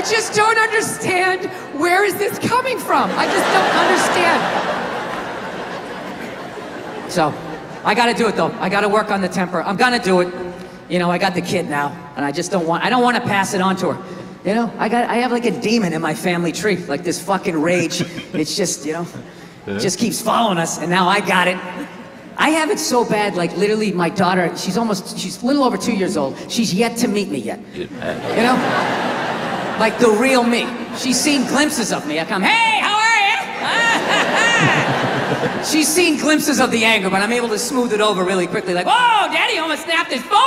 I just don't understand where is this coming from. I just don't understand. So, I gotta do it though. I gotta work on the temper. I'm gonna do it. You know, I got the kid now, and I just don't want. I don't want to pass it on to her. You know, I got. I have like a demon in my family tree, like this fucking rage. It's just, you know, it just keeps following us, and now I got it. I have it so bad, like literally, my daughter. She's almost. She's a little over two years old. She's yet to meet me yet. You know, like the real me. She's seen glimpses of me. I come, hey, how are you? She's seen glimpses of the anger, but I'm able to smooth it over really quickly. Like, oh, Daddy almost snapped his phone